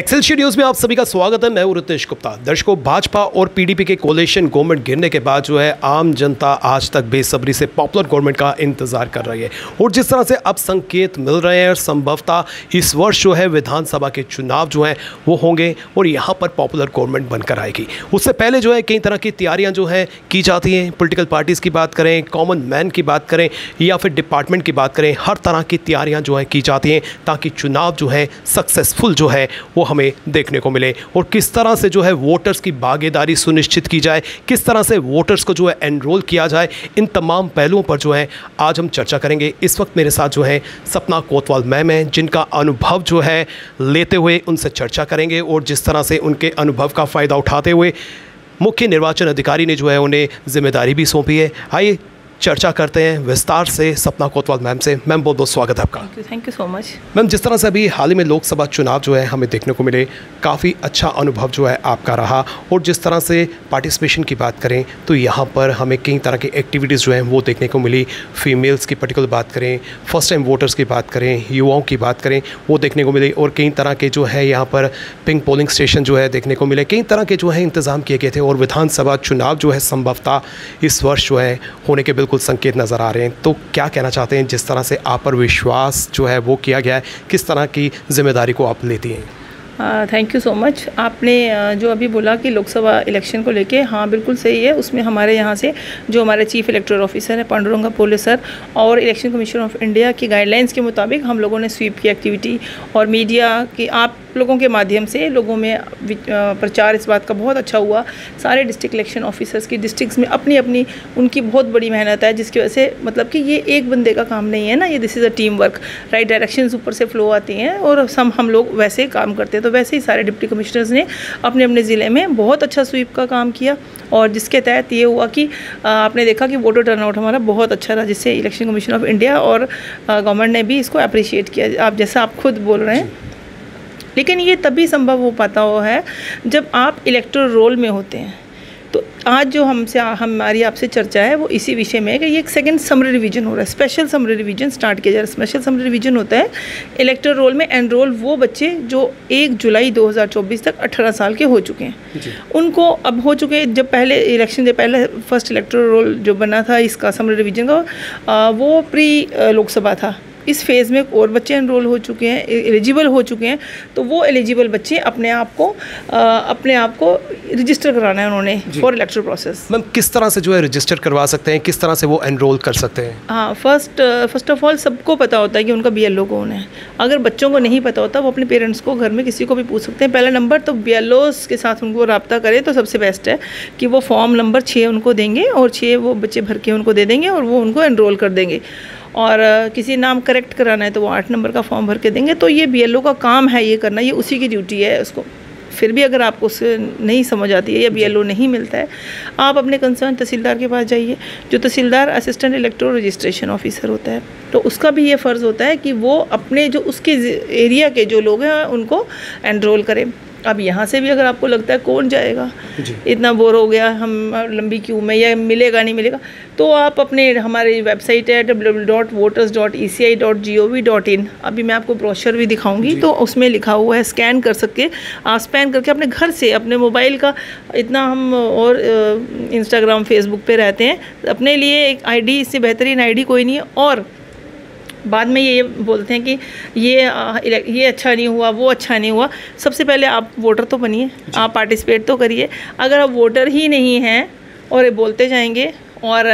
Excel news में आप सभी का स्वागत है। मैं हूँ रितेश गुप्ता। दर्शकों, भाजपा और पीडीपी के कोलेशन गवर्नमेंट गिरने के बाद जो है, आम जनता आज तक बेसब्री से पॉपुलर गवर्नमेंट का इंतज़ार कर रही है। और जिस तरह से अब संकेत मिल रहे हैं और संभवतः इस वर्ष जो है विधानसभा के चुनाव जो हैं, वो होंगे और यहाँ पर पॉपुलर गवर्नमेंट बनकर आएगी। उससे पहले जो है, कई तरह की तैयारियाँ जो है की जाती हैं। पोलिटिकल पार्टीज़ की बात करें कॉमन मैन की बात करें, या फिर डिपार्टमेंट की बात करें, हर तरह की तैयारियाँ जो है की जाती हैं ताकि चुनाव जो है सक्सेसफुल जो है, वो हमें देखने को मिले। और किस तरह से जो है वोटर्स की भागीदारी सुनिश्चित की जाए, किस तरह से वोटर्स को जो है एनरोल किया जाए, इन तमाम पहलुओं पर जो है आज हम चर्चा करेंगे। इस वक्त मेरे साथ जो है सपना कोतवाल मैम हैं, जिनका अनुभव जो है लेते हुए उनसे चर्चा करेंगे और जिस तरह से उनके अनुभव का फ़ायदा उठाते हुए मुख्य निर्वाचन अधिकारी ने जो है उन्हें ज़िम्मेदारी भी सौंपी है। आइए चर्चा करते हैं विस्तार से सपना कोतवाल मैम से। मैम बहुत बहुत स्वागत है आपका। Thank you thank you so much ma'am जिस तरह से अभी हाल ही में लोकसभा चुनाव जो है हमें देखने को मिले काफ़ी अच्छा अनुभव जो है आपका रहा। और जिस तरह से पार्टिसिपेशन की बात करें तो यहाँ पर हमें कई तरह की एक्टिविटीज़ जो हैं वो देखने को मिली। फीमेल्स की पर्टिकुलर बात करें फ़र्स्ट टाइम वोटर्स की बात करें युवाओं की बात करें वो देखने को मिली। और कई तरह के जो है यहाँ पर पिंक पोलिंग स्टेशन जो है देखने को मिले। कई तरह के जो है इंतज़ाम किए गए थे। और विधानसभा चुनाव जो है संभवतः इस वर्ष जो है होने के बिल्कुल संकेत नज़र आ रहे हैं। तो क्या कहना चाहते हैं? जिस तरह से आप पर विश्वास जो है वो किया गया है, किस तरह की ज़िम्मेदारी को आप लेती हैं? थैंक यू सो मच आपने जो अभी बोला कि लोकसभा इलेक्शन को लेके हाँ बिल्कुल सही है। उसमें हमारे यहाँ से जो हमारे चीफ इलेक्टोरल ऑफिसर है, पांडुरंगा पोले सर और इलेक्शन कमीशन ऑफ़ इंडिया की गाइडलाइंस के मुताबिक हम लोगों ने स्वीप की एक्टिविटी और मीडिया की, आप लोगों के माध्यम से, लोगों में प्रचार इस बात का बहुत अच्छा हुआ। सारे डिस्ट्रिक्ट इलेक्शन ऑफिसर्स की डिस्ट्रिक्ट्स में अपनी अपनी उनकी बहुत बड़ी मेहनत है, जिसकी वजह से मतलब कि ये एक बंदे का काम नहीं है ना, ये this is a team work right direction ऊपर से फ्लो आती हैं और सब हम लोग वैसे ही काम करते हैं। तो वैसे ही सारे डिप्टी कमिश्नर्स ने अपने अपने ज़िले में बहुत अच्छा स्वीप का काम किया और जिसके तहत ये हुआ कि आपने देखा कि वोटर टर्नआउट हमारा बहुत अच्छा रहा, जिससे इलेक्शन कमीशन ऑफ़ इंडिया और गवर्नमेंट ने भी इसको अप्रिशिएट किया। आप जैसा आप खुद बोल रहे हैं लेकिन ये तभी संभव हो पाता हो है जब आप इलेक्ट्रल रोल में होते हैं। तो आज जो हमसे हमारी आपसे चर्चा है वो इसी विषय में है कि ये एक सेकंड समरी रिवीजन हो रहा है। स्पेशल समरी रिवीजन स्टार्ट किया जा रहा है। स्पेशल समरी रिवीजन होता है। इलेक्ट्रल रोल में एनरोल वो बच्चे जो एक जुलाई 2024 तक 18 साल के हो चुके हैं। उनको अब हो चुके जब पहले इलेक्शन से पहले फ़र्स्ट इलेक्ट्रल रोल जो बना था इसका समरी रिविजन का वो प्री लोकसभा था। इस फ़ेज़ में और बच्चे इनरोल हो चुके हैं एलिजिबल हो चुके हैं तो वो एलिजिबल बच्चे अपने आप को अपने आप को रजिस्टर कराना है उन्होंने फॉर इलेक्ट्रल प्रोसेस मैम किस तरह से जो है रजिस्टर करवा सकते हैं किस तरह से वो एनरोल कर सकते हैं? हाँ फ़र्स्ट फ़र्स्ट ऑफ़ ऑल सबको पता होता है कि उनका बी एल कौन है। अगर बच्चों को नहीं पता होता वो अपने पेरेंट्स को घर में किसी को भी पूछ सकते हैं। पहला नंबर तो बी के साथ उनको रबता करें तो सबसे बेस्ट है कि वो फॉर्म नंबर छः उनको देंगे और छः वो बच्चे भर के उनको दे देंगे और वो उनको एनरोल कर देंगे। और किसी नाम करेक्ट कराना है तो वो आठ नंबर का फॉर्म भर के देंगे तो ये बीएलओ का काम है ये करना ये उसी की ड्यूटी है उसको। फिर भी अगर आपको उससे नहीं समझ आती है या बी नहीं मिलता है आप अपने कंसर्न तहसीलदार के पास जाइए जो tehsildar assistant electoral registration officer होता है तो उसका भी ये फ़र्ज़ होता है कि वो अपने जो उसके एरिया के जो लोग हैं उनको एनरोल करें। अब यहाँ से भी अगर आपको लगता है कौन जाएगा? इतना बोर हो गया हम लंबी क्यू में या मिलेगा नहीं मिलेगा तो आप अपने हमारी वेबसाइट है W dot voters dot E C I dot G O V dot in अभी मैं आपको ब्रोशर भी दिखाऊँगी तो उसमें लिखा हुआ है स्कैन कर सके आप स्कैन करके अपने घर से अपने मोबाइल का इतना हम और इंस्टाग्राम फेसबुक पे रहते हैं अपने लिए एक आईडी इससे बेहतरीन आईडी कोई नहीं है और बाद में ये बोलते हैं कि ये ये अच्छा नहीं हुआ वो अच्छा नहीं हुआ। सबसे पहले आप वोटर तो बनिए आप पार्टिसिपेट तो करिए। अगर आप वोटर ही नहीं हैं और ये बोलते जाएँगे और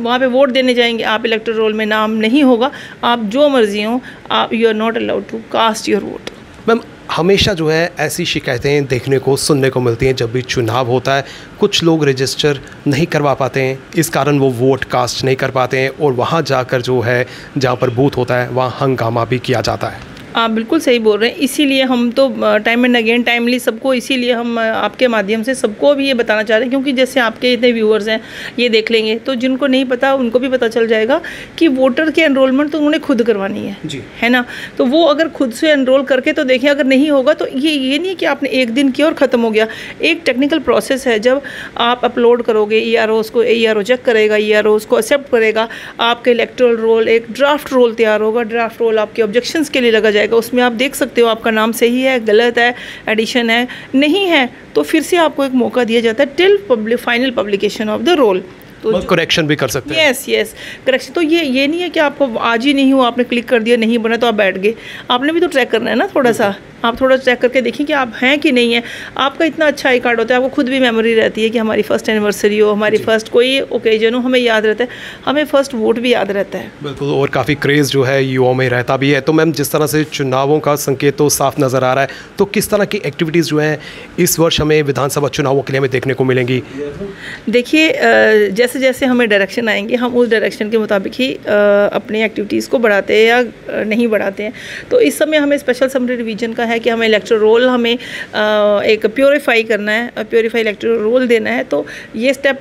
वहाँ पे वोट देने जाएँगे आप इलेक्ट्रल रोल में नाम नहीं होगा आप जो मर्ज़ी हो आप you are not allowed to cast your vote ma'am हमेशा जो है ऐसी शिकायतें देखने को, सुनने को मिलती हैं जब भी चुनाव होता है। कुछ लोग रजिस्टर नहीं करवा पाते हैं, इस कारण वो वोट कास्ट नहीं कर पाते हैं और वहाँ जाकर जो है, जहाँ पर बूथ होता है, वहाँ हंगामा भी किया जाता है। आप बिल्कुल सही बोल रहे हैं। इसीलिए हम तो टाइम एंड अगेन टाइमली सबको इसीलिए हम आपके माध्यम से सबको भी ये बताना चाह रहे हैं क्योंकि जैसे आपके इतने व्यूअर्स हैं ये देख लेंगे। तो जिनको नहीं पता उनको भी पता चल जाएगा कि वोटर की एनरोलमेंट तो उन्होंने खुद करवानी है जी। है ना? तो वो अगर खुद से एनरोल करके तो देखें अगर नहीं होगा तो ये ये नहीं कि आपने एक दिन किया और ख़त्म हो गया। एक टेक्निकल प्रोसेस है जब आप अपलोड करोगे ई आर उसको ई आर चेक करेगा ई आर उसको एक्सेप्ट करेगा आपके इलेक्ट्रल रोल एक ड्राफ्ट रोल तैयार होगा। ड्राफ्ट रोल आपके ऑब्जेक्शंस के लिए लगा जाएगा। जाएगा उसमें आप देख सकते हो आपका नाम सही है गलत है एडिशन है नहीं है तो फिर से आपको एक मौका दिया जाता है till public final publication of the roll तो करेक्शन भी कर सकते हैं। यस यस करेक्शन तो ये ये नहीं है कि आपको आज ही नहीं हुआ आपने क्लिक कर दिया नहीं बना तो आप बैठ गए। आपने भी तो ट्रैक करना है ना थोड़ा सा? आप थोड़ा चेक करके देखें कि आप हैं कि नहीं है। आपका इतना अच्छा आई कार्ड होता है आपको खुद भी मेमोरी रहती है कि हमारी फ़र्स्ट एनिवर्सरी हो हमारी फ़र्स्ट कोई ओकेजन हो हमें याद रहता है। हमें फ़र्स्ट वोट भी याद रहता है। बिल्कुल और काफ़ी क्रेज़ जो है युवाओं में रहता भी है। तो मैम जिस तरह से चुनावों का संकेत तो साफ़ नज़र आ रहा है तो किस तरह की एक्टिविटीज़ जो हैं इस वर्ष हमें विधानसभा चुनावों के लिए हमें देखने को मिलेंगी? देखिए जैसे जैसे हमें डायरेक्शन आएँगे हम उस डायरेक्शन के मुताबिक ही अपनी एक्टिविटीज़ को बढ़ाते हैं या नहीं बढ़ाते हैं। तो इस समय हमें स्पेशल समरी रिवीजन का है कि हमें इलेक्ट्रो रोल हमें एक प्योरीफाई करना है प्योरीफाई इलेक्ट्रो रोल देना है तो ये स्टेप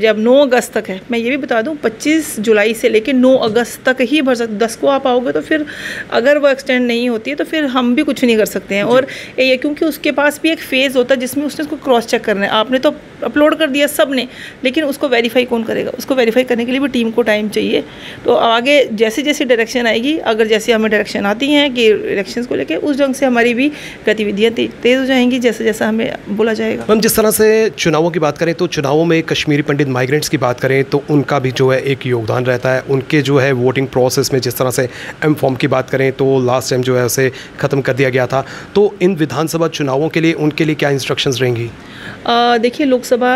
जब 9 अगस्त तक है मैं ये भी बता दूँ 25 जुलाई से लेकर 9 अगस्त तक ही भर सकते दस को आप आओगे तो फिर अगर वो एक्सटेंड नहीं होती है तो फिर हम भी कुछ नहीं कर सकते हैं। और ये क्योंकि उसके पास भी एक फ़ेज़ होता है जिसमें उसने उसको क्रॉस चेक करना है। आपने तो अपलोड कर दिया सबने लेकिन उसको वेरीफाई कौन करेगा? उसको वेरीफाई करने के लिए भी टीम को टाइम चाहिए। तो आगे जैसे जैसे डायरेक्शन आएगी अगर जैसे हमें डायरेक्शन आती हैं कि इलेक्शन को लेकर उस ढंग से हमारी भी गतिविधियाँ तेज़ हो जाएँगी जैसे जैसा हमें बोला जाएगा। मैम जिस तरह से चुनावों की बात करें तो चुनावों में कश्मीरी पंडित माइग्रेंट्स की बात करें तो उनका भी जो है एक योगदान रहता है। उनके जो है वोटिंग प्रोसेस में जिस तरह से एम फॉर्म की बात करें तो लास्ट टाइम जो है उसे ख़त्म कर दिया गया था। तो इन विधानसभा चुनावों के लिए उनके लिए क्या इंस्ट्रक्शंस रहेंगी? देखिए लोकसभा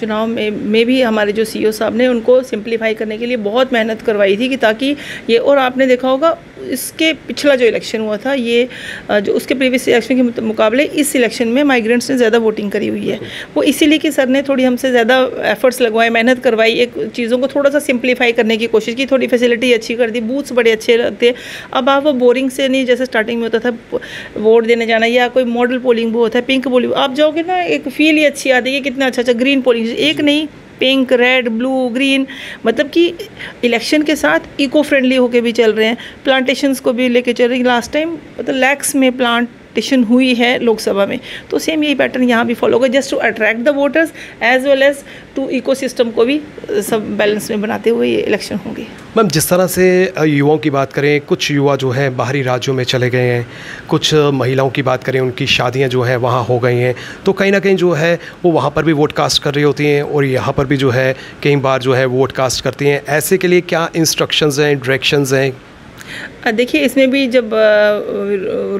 चुनाव में में भी हमारे जो सीईओ साहब ने उनको सिंप्लीफाई करने के लिए बहुत मेहनत करवाई थी कि ताकि ये और आपने देखा होगा इसके पिछला जो इलेक्शन हुआ था ये जो उसके प्रीवियस इलेक्शन के मुकाबले इस इलेक्शन में माइग्रेंट्स ने ज़्यादा वोटिंग करी हुई है। वो इसीलिए कि सर ने थोड़ी हमसे ज़्यादा एफर्ट्स लगवाए मेहनत करवाई एक चीज़ों को थोड़ा सा सिंप्लीफाई करने की कोशिश की थोड़ी फैसिलिटी अच्छी कर दी बूथ्स बड़े अच्छे लगते अब आप वो बोरिंग से नहीं जैसे स्टार्टिंग में होता था वोट देने जाना या कोई मॉडल पोलिंग बूथ है पिंक पोलिंग आप जाओगे ना एक फील ही अच्छी आती है कितना अच्छा अच्छा ग्रीन पोलिंग एक नहीं। पिंक, रेड, ब्लू, ग्रीन मतलब कि इलेक्शन के साथ इको फ्रेंडली होके भी चल रहे हैं। प्लांटेशंस को भी लेके चल रहे हैं। लास्ट टाइम मतलब लैक्स में प्लांट पार्टीशन हुई है लोकसभा में। तो सेम यही पैटर्न यहाँ भी फॉलो होगा just to attract the voters as well as to ecosystem को भी सब बैलेंस में बनाते हुए ये इलेक्शन होंगे। मैम, जिस तरह से युवाओं की बात करें, कुछ युवा जो हैं बाहरी राज्यों में चले गए हैं, कुछ महिलाओं की बात करें, उनकी शादियाँ जो हैं वहाँ हो गई हैं तो कहीं ना कहीं जो है वो वहाँ पर भी वोट कास्ट कर रही होती हैं और यहाँ पर भी जो है कई बार जो है वोट कास्ट करती हैं। ऐसे के लिए क्या इंस्ट्रक्शंस हैं डायरेक्शंस हैं? देखिए इसमें भी जब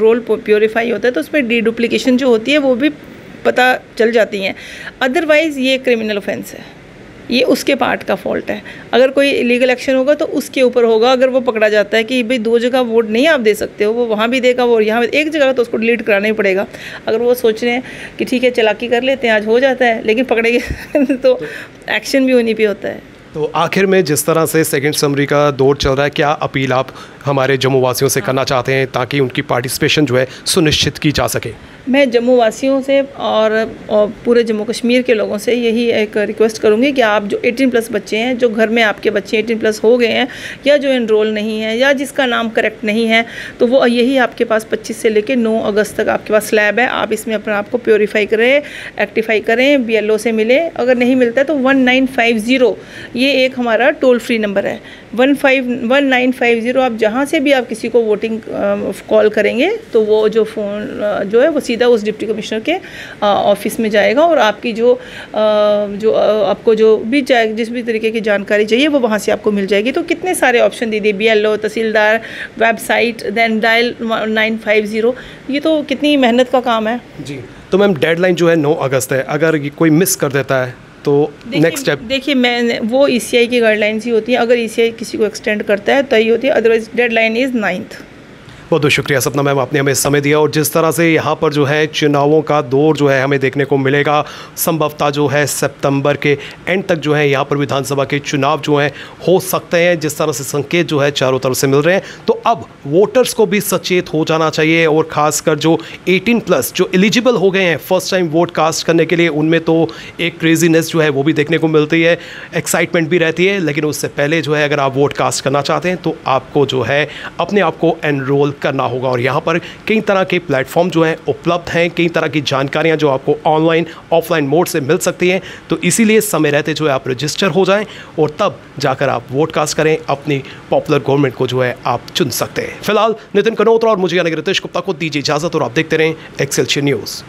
रोल प्योरीफाई होता है तो उसमें डी डुप्लीकेशन जो होती है वो भी पता चल जाती हैं। अदरवाइज़ ये क्रिमिनल ऑफेंस है। ये उसके पार्ट का फॉल्ट है। अगर कोई इलीगल एक्शन होगा तो उसके ऊपर होगा। अगर वो पकड़ा जाता है कि भाई दो जगह वोट नहीं आप दे सकते हो वो वहाँ भी देगा वो यहाँ एक जगह तो उसको डिलीट कराना ही पड़ेगा। अगर वो सोच रहे हैं कि ठीक है चलाकी कर लेते हैं आज हो जाता है लेकिन पकड़ेंगे तो एक्शन भी उन्हीं पर होता है। तो आखिर में जिस तरह से सेकंड समरी का दौर चल रहा है क्या अपील आप हमारे जम्मू वासियों से करना चाहते हैं ताकि उनकी पार्टिसिपेशन जो है सुनिश्चित की जा सके? मैं जम्मू वासियों से और, और पूरे जम्मू कश्मीर के लोगों से यही एक रिक्वेस्ट करूँगी कि आप जो 18 प्लस बच्चे हैं जो घर में आपके बच्चे 18 प्लस हो गए हैं या जो इनरोल नहीं है या जिसका नाम करेक्ट नहीं है तो वो यही आपके पास 25 से लेकर 9 अगस्त तक आपके पास स्लैब है। आप इसमें अपने आप को प्योरीफाई करें एक्टिफाई करें बीएलओ से मिलें। अगर नहीं मिलता तो वन ये एक हमारा टोल फ्री नंबर है। One five, one nine five zero, आप जहाँ से भी आप किसी को वोटिंग कॉल करेंगे तो वो जो फ़ोन जो है, वो सीधा उस डिप्टी कमिश्नर के ऑफ़िस में जाएगा और आपकी जो जो आपको जो भी चाहे, जिस भी तरीके की जानकारी चाहिए, वो वहाँ से आपको मिल जाएगी। तो कितने सारे ऑप्शन दे दिए B L O tehsildar website then dial nine five zero ये तो कितनी मेहनत का काम है। जी तो मैम डेडलाइन जो है नौ अगस्त है। अगर कोई मिस कर देता है तो नेक्स्ट स्टेप देखिए मैं वो ई e की गाइडलाइंस ही होती है। अगर ई e किसी को एक्सटेंड करता है तो ही होती है। अदरवाइज़ डेडलाइन इज़ नाइन्थ बहुत बहुत शुक्रिया सपना मैम, आपने हमें समय दिया और जिस तरह से यहाँ पर जो है चुनावों का दौर जो है हमें देखने को मिलेगा, संभवतः जो है सितंबर के एंड तक जो है यहाँ पर विधानसभा के चुनाव जो हैं हो सकते हैं, जिस तरह से संकेत जो है चारों तरफ़ से मिल रहे हैं। तो अब वोटर्स को भी सचेत हो जाना चाहिए और ख़ासकर जो 18 प्लस जो एलिजिबल हो गए हैं फ़र्स्ट टाइम वोट कास्ट करने के लिए, उनमें तो एक क्रेजीनेस जो है वो भी देखने को मिलती है एक्साइटमेंट भी रहती है, लेकिन उससे पहले जो है अगर आप वोट कास्ट करना चाहते हैं तो आपको जो है अपने आप को एनरोल करना होगा। और यहाँ पर कई तरह के प्लेटफॉर्म जो हैं, उपलब्ध हैं। कई तरह की जानकारियाँ जो आपको ऑनलाइन, ऑफलाइन मोड से मिल सकती हैं। तो इसीलिए समय रहते जो है, आप रजिस्टर हो जाएँ और तब जाकर आप वोट कास्ट करें। अपनी पॉपुलर गवर्नमेंट को जो है, आप चुन सकते हैं। फ़िलहाल, नितिन कनोत्रा और मुझे यानी रितेश गुप्ता को दीजिए इजाज़त और आप देखते रहें एक्सेल न्यूज़।